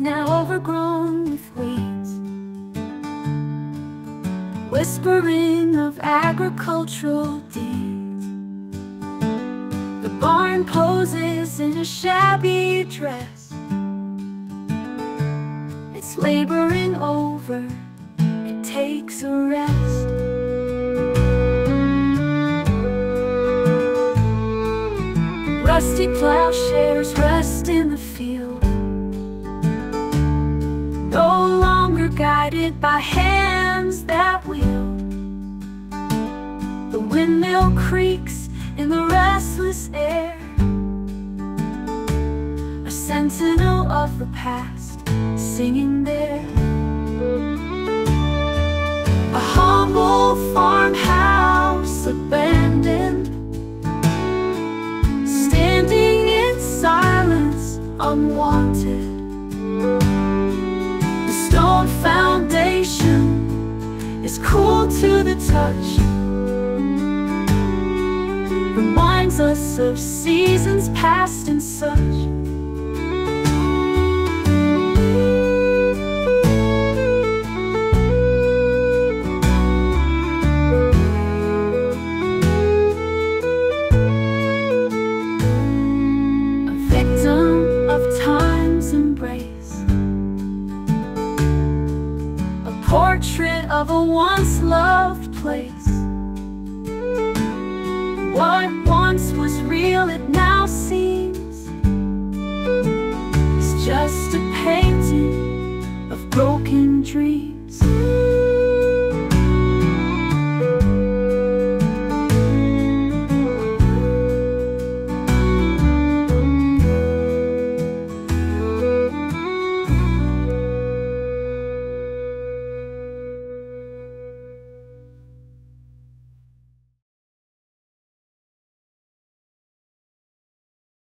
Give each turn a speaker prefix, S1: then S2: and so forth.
S1: now overgrown with weeds Whispering of agricultural deeds. The barn poses in a shabby dress. It's laboring over, it takes a rest. Rusty plowshares rest in the field guided by hands that wield The windmill creaks in the restless air. A sentinel of the past singing there. A humble farmhouse abandoned. Standing in silence, unwanted. The stone is cool to the touch. Reminds us of seasons past and such. A victim of time's embrace. A portrait of a once loved place. What once was real it now seems It's just a painting of broken dreams